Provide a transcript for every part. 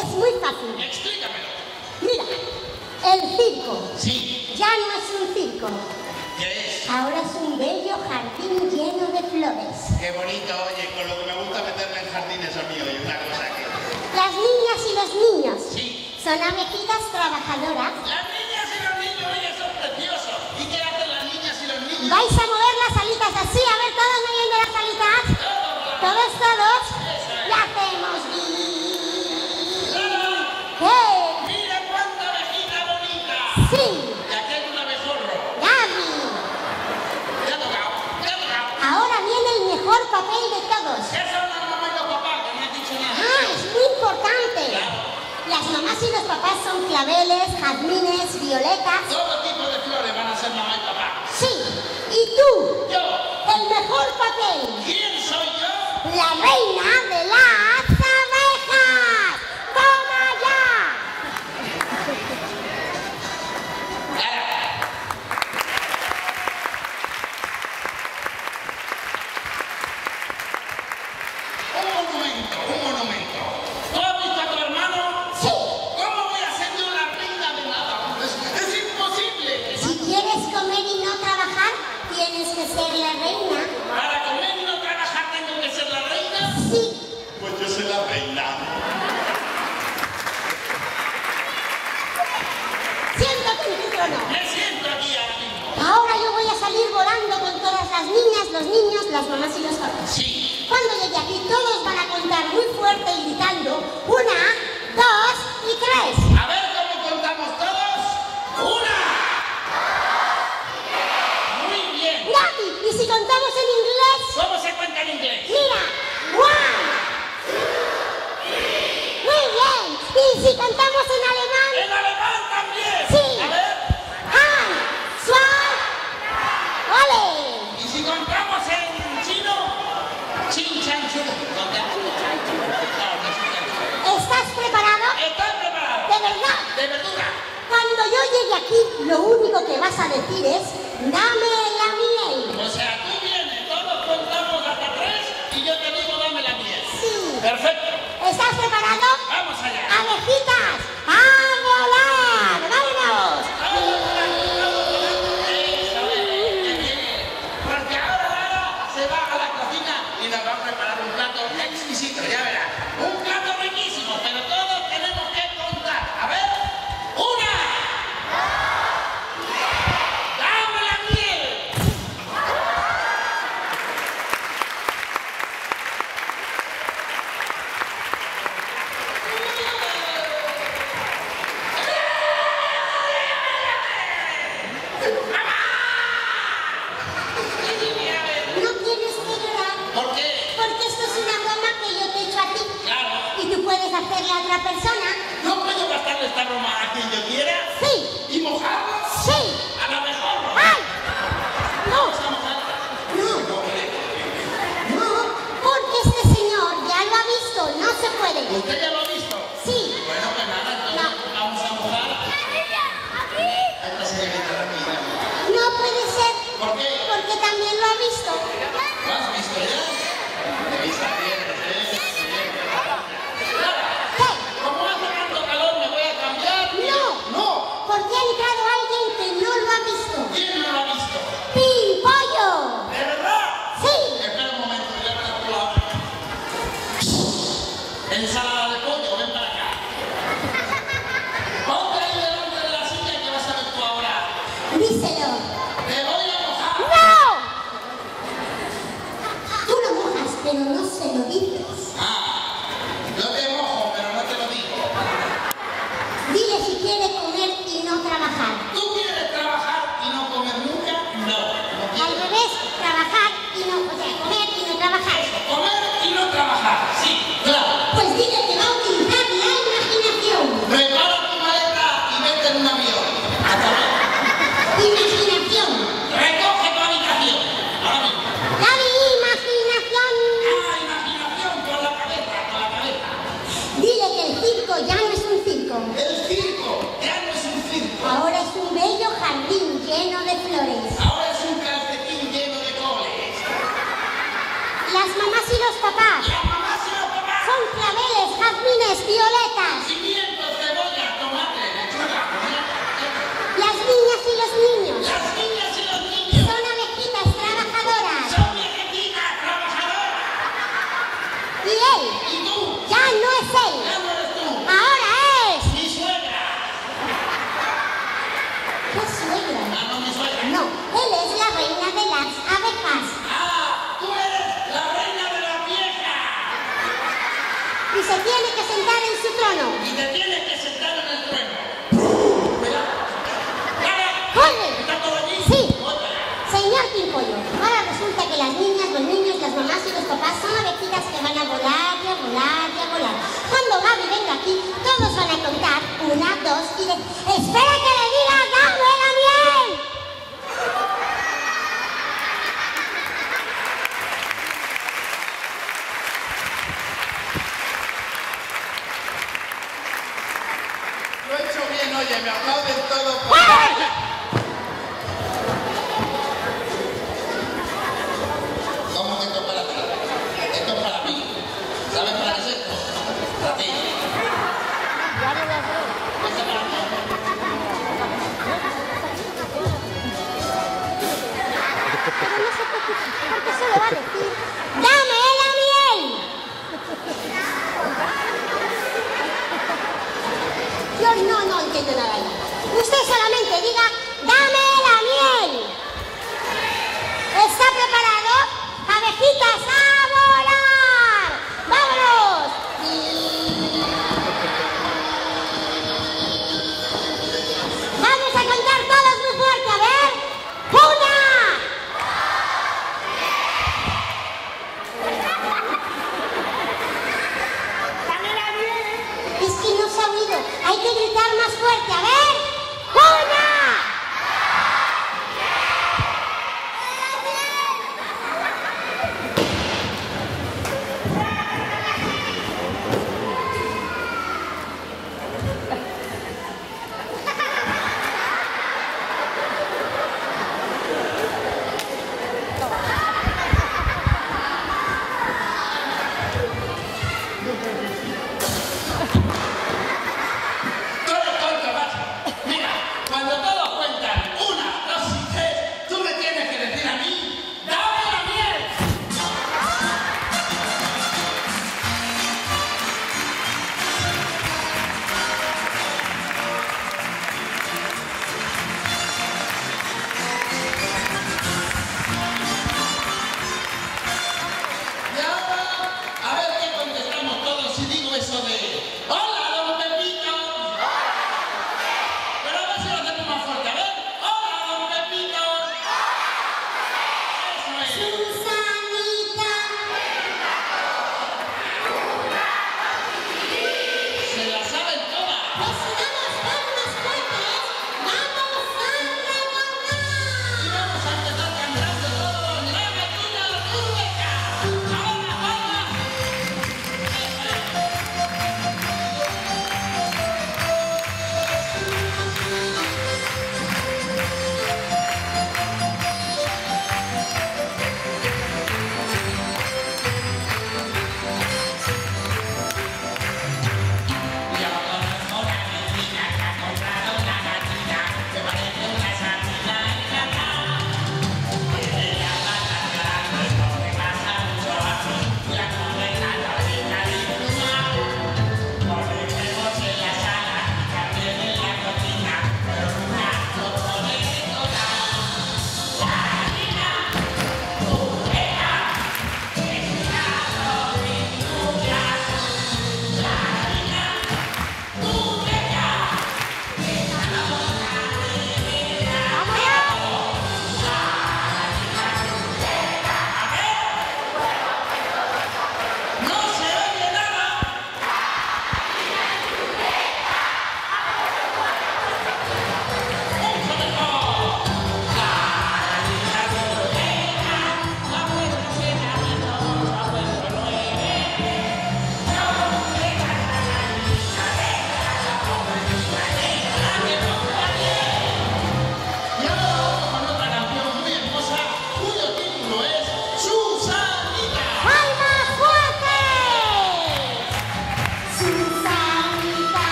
Es muy fácil. Explícamelo. Mira, el circo. Sí. Ya no es un circo. ¿Qué es? Ahora es un bello jardín lleno de flores. Qué bonito, oye, con lo que me gusta meterme en jardines a mí, oye, una que... Las niñas y los niños. Sí. Son abejitas trabajadoras. Las niñas y los niños, oye, son preciosos. ¿Y qué hacen las niñas y los niños? Vais a son claveles, jazmines, violetas. Todo tipo de flores van a ser mamá y papá. Sí. ¿Y tú? Yo. El mejor papel. ¿Quién soy yo? La reina de la... contamos en inglés? ¿Cómo se cuenta en inglés? Mira, one, two, Muy bien. ¿Y si cantamos en alemán? En alemán también. Sí. A ver. Ein, zwei, ole. ¿Y si contamos en chino? Chin, chan, chun. ¿Estás preparado? Estoy preparado. ¿De verdad? De verdura. Cuando yo llegue aquí, lo único que vas a decir es, dame Perfecto. ¿Estás preparado? Vamos allá. Abejita. aquí, todos van a contar. Una, dos y tres. ¡Espera que la!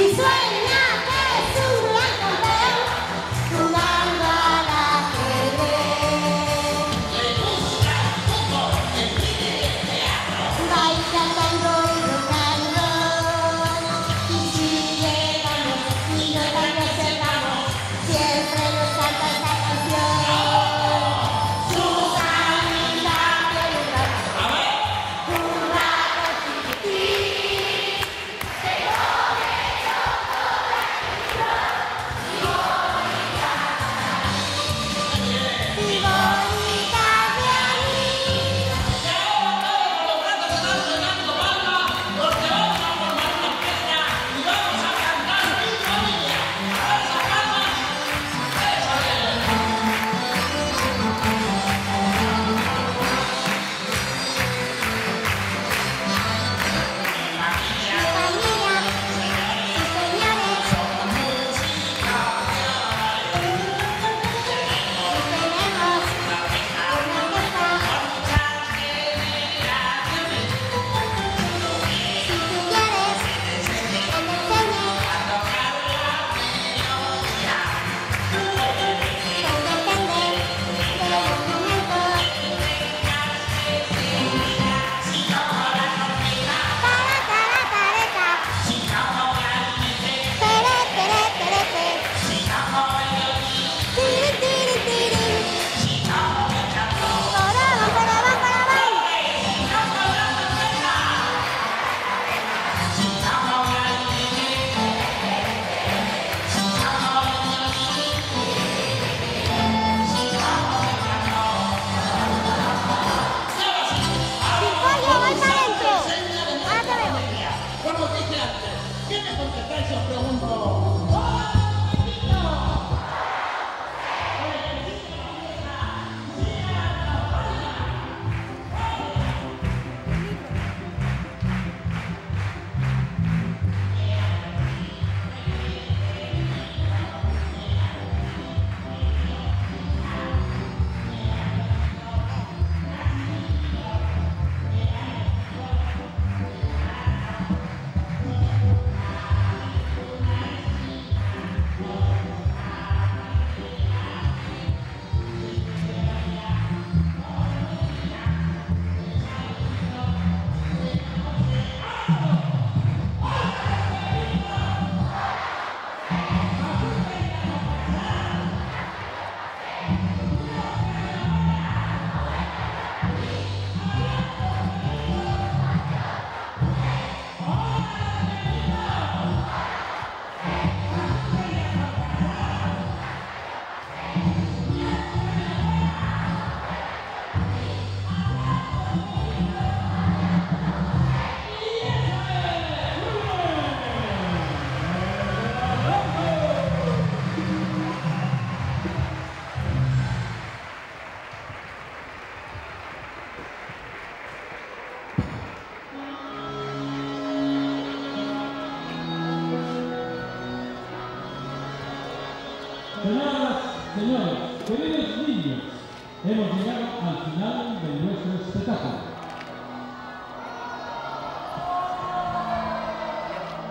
你最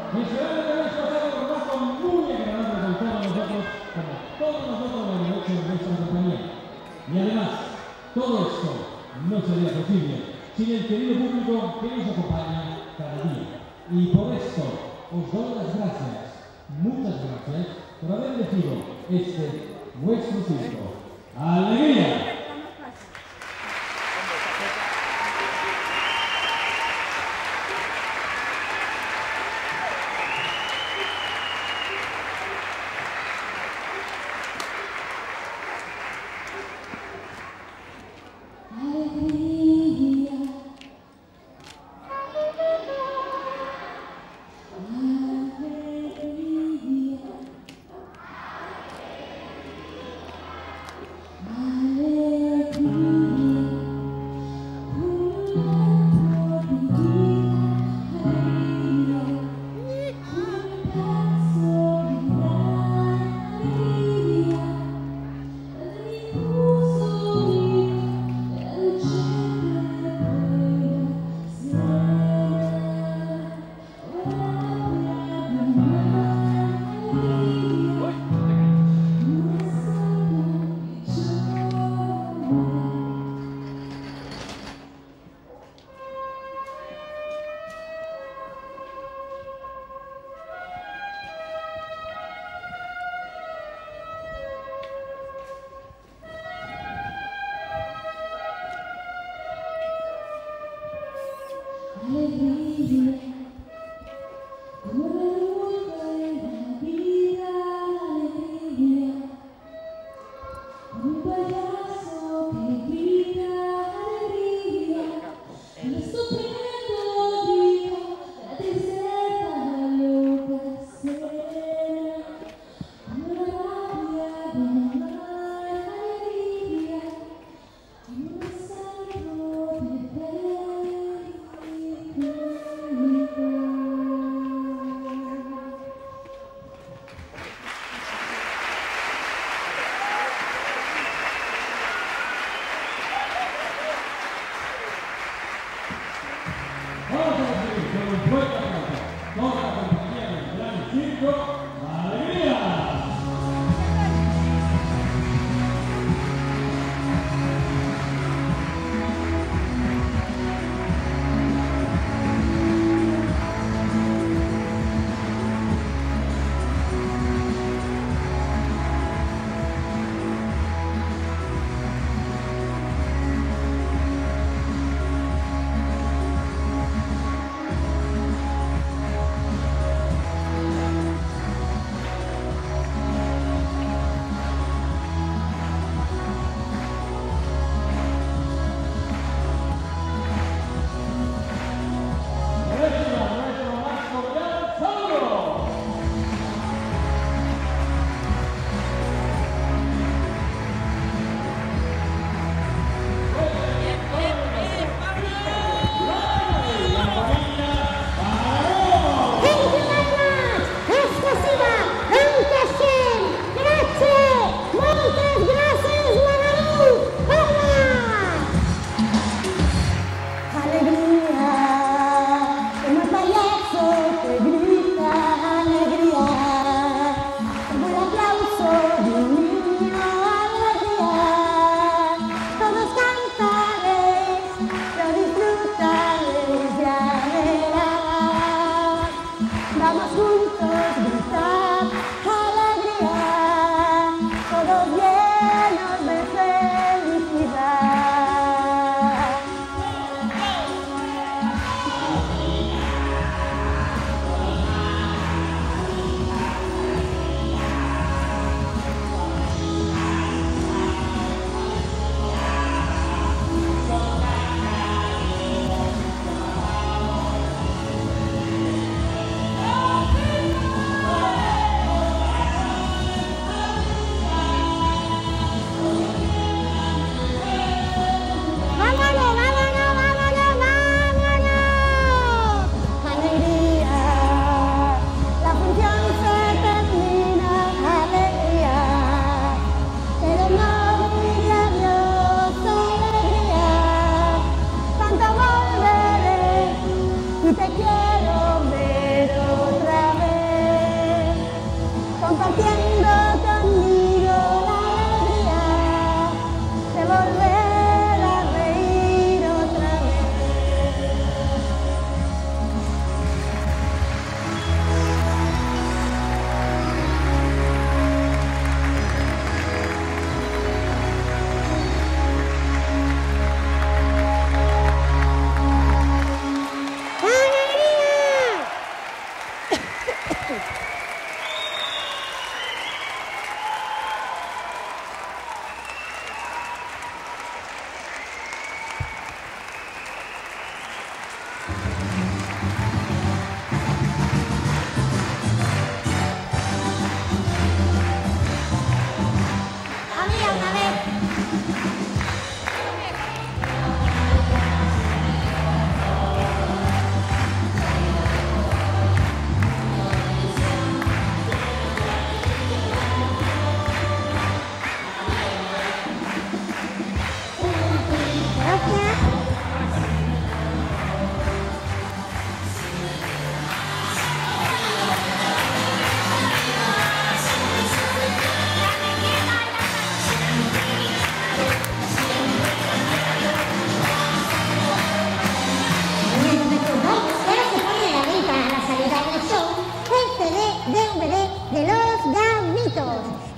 Esperamos que hayáis pasado un rato muy agradable con todos nosotros, como todos nosotros lo hemos hecho en nuestra compañía. Y además, todo esto no sería posible sin el querido público que nos acompaña cada día. Y por esto os doy las gracias, muchas gracias, por haber elegido este vuestro circo. Alegría.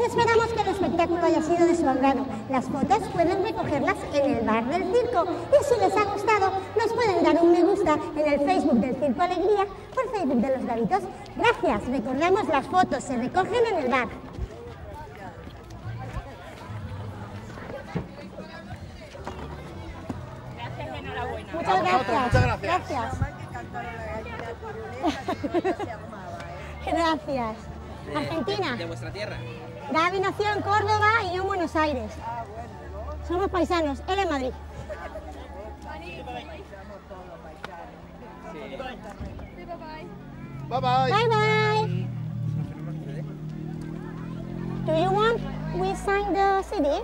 Esperamos que el espectáculo haya sido de su agrado. Las fotos pueden recogerlas en el bar del circo. Y si les ha gustado, nos pueden dar un me gusta en el Facebook del Circo Alegría o el Facebook de los Gavitos. Gracias. Recordamos las fotos se recogen en el bar. Muchas gracias. Gracias. Gracias. Argentina. de vuestra tierra. Gaby nació en Córdoba y yo en Buenos Aires. Somos paisanos, él en Madrid. Bye bye. Bye bye. Do you want we sign the CD?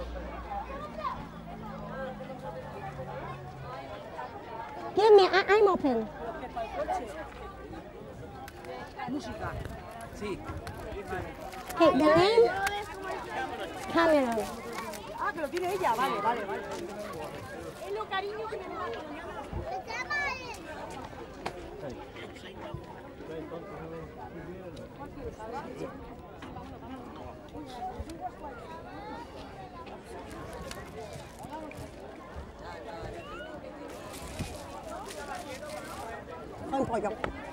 Give me, I, I'm open. Música. Sí. Okay, the name? Cameron. Ah, que lo tiene ella. Vale, vale, vale. Soy pollo.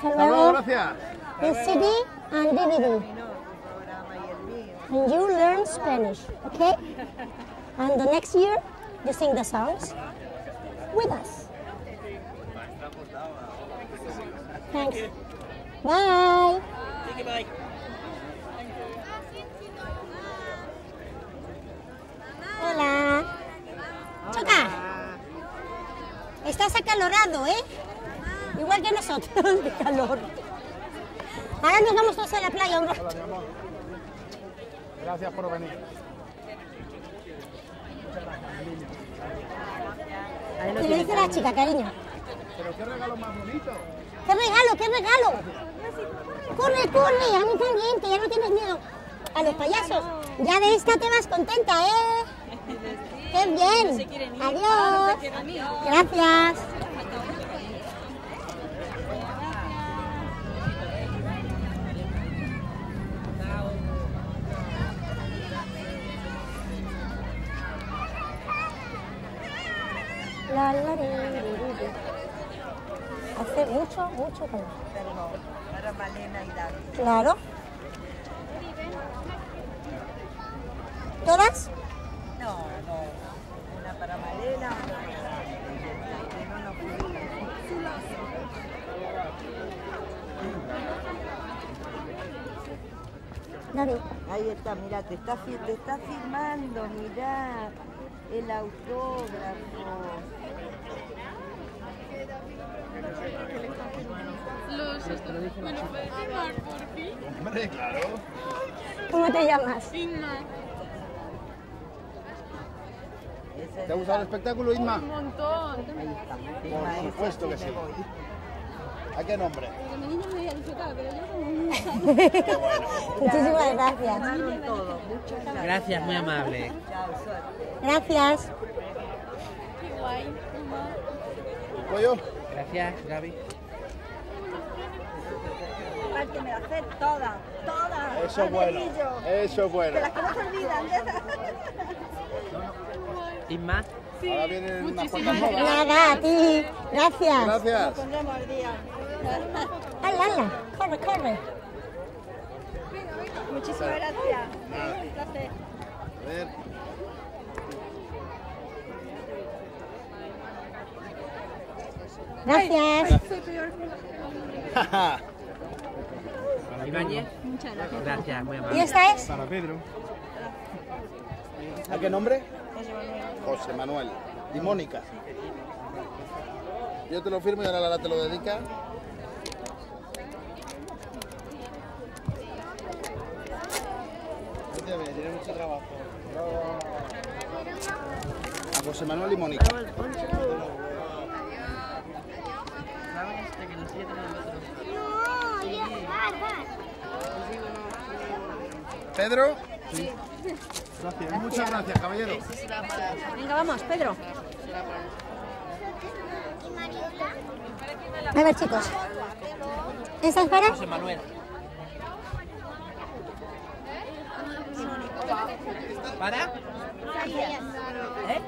Hasta Hasta luego, gracias. The CD and DVD. And you learn Spanish, okay? And the next year, you sing the songs with us. Thanks. Bye. Hola. Choca. Estás acalorado, ¿eh? Igual que nosotros, de calor. Ahora nos vamos todos a la playa un rato. Hola, mi amor. Gracias por venir. ¿Qué le dice la chica, cariño? Pero qué regalo más bonito. ¿Qué regalo? ¿Qué regalo? Corre, corre, a mí también, que ya no tienes miedo. A los payasos. Ya de esta te vas contenta, ¿eh? ¡Qué bien! Adiós. Gracias. Mucho. Perdón, para Malena y David. Claro. ¿Todas? No, no. Una para Malena, otra para David. Que no nos. Ahí está, mira, te está, te está filmando, mirá. El autógrafo. Los esto- ¿Me lo puedes firmar por fin? Hombre, claro. ¿Cómo te llamas? Inma, ¿Te ha gustado el espectáculo, Isma? un montón. Por supuesto que sí. ¿A qué nombre? Un Muchísimas gracias. Gracias. Muy amable. Gracias. Qué guay, Inma. ¿Pollo? Gracias, Gaby. que me la sé todas, todas. Eso es bueno. Eso es bueno. De las que no se olvidan. Isma, Ahora vienen unas cuantas nuevas. Nada, a ti. Gracias. Gracias. Pondremos al día. Hala, hala. Corre, corre. Muchísimas gracias. Un placer. A ver. Gracias. Ibáñez. Gracias, muy ¿Y amable. esta es? Para Pedro. ¿A qué nombre? José Manuel. Y Mónica. Yo te lo firmo y ahora Lara te lo dedica. Tiene mucho trabajo. A José Manuel y Mónica. Pedro. Gracias. Muchas gracias, caballero. Venga, vamos, Pedro. A ver, chicos. ¿Esta es para? José Manuel. ¿Para? ¿Eh?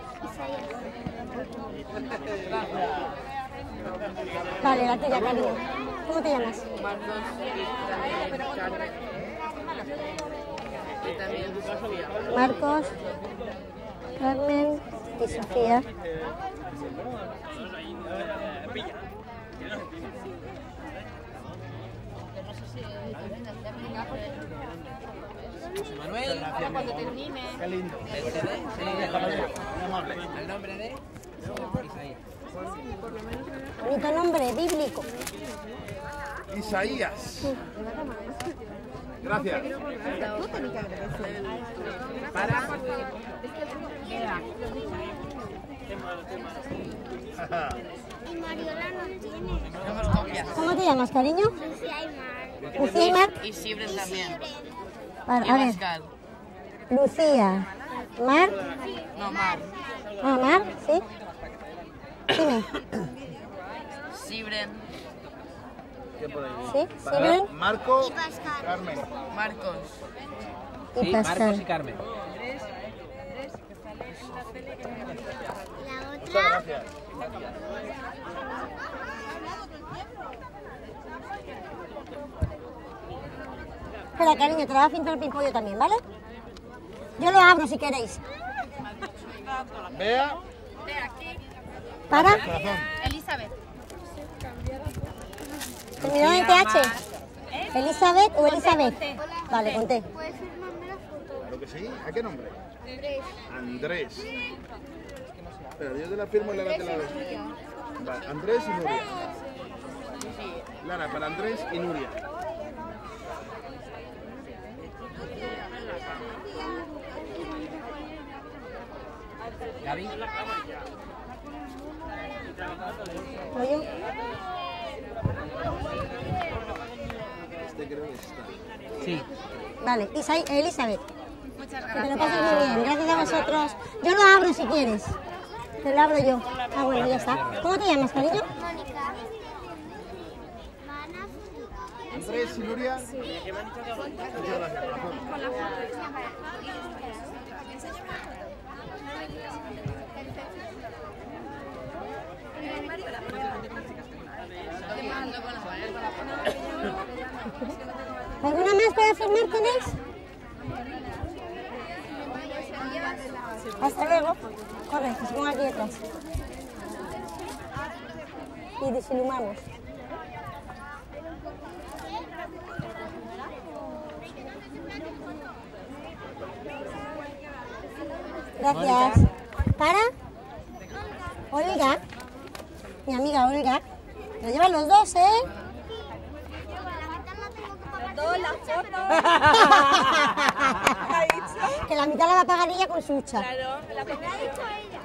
Vale, la tuya, cariño. ¿Cómo te llamas? Marcos, Carmen y Sofía. José Manuel. cuando termine. Qué. ¿El nombre de? Isaías. Bonito nombre, bíblico. Isaías. Gracias. ¿Para? Y Mariola no tiene. Tenemos copias. ¿Cómo te llamas, cariño? Lucía y Mar. Lucía y Marc. Y Sibren también. A ver. Lucía, Mar, No, Mar. ah, Mar, sí. Sibren. sí, Siren Marco, Y Pascal. Carmen. Marcos. y Pascal. Carmen. La otra. Espera, cariño, te lo voy a pintar el pimpollo también, ¿vale? Yo lo abro si queréis. Bea, ¿Para? Elizabeth. ¿Terminó en TH? ¿Elizabeth o Elizabeth? Vale, conté. ¿Puedes firmarme la foto? claro que sí. ¿A qué nombre? Andrés. Andrés. Espera, yo te la firmo y Lara te la doy. Vale, Andrés y Nuria. Lara, para Andrés y Nuria. Gaby. Este creo que está. Sí. Vale, Elizabeth. Muchas Que te lo gracias. pases muy bien, gracias a vosotros. Yo lo abro si quieres. Te lo abro yo. Ah, bueno, ya está. ¿Cómo te llamas, cariño? Mónica. Van a Andrés y Nuria. Muchas gracias. por la foto. ¿Alguna más para firmar tenéis? Hasta luego. Corre, que se ponga aquí detrás. Y desilumamos. Gracias. ¿Para? Olga. Mi amiga Olga. Lo llevan los dos, ¿eh? Todas las fotos. que la mitad la va a pagar ella con su hucha. Claro, la foto. ha dicho ella.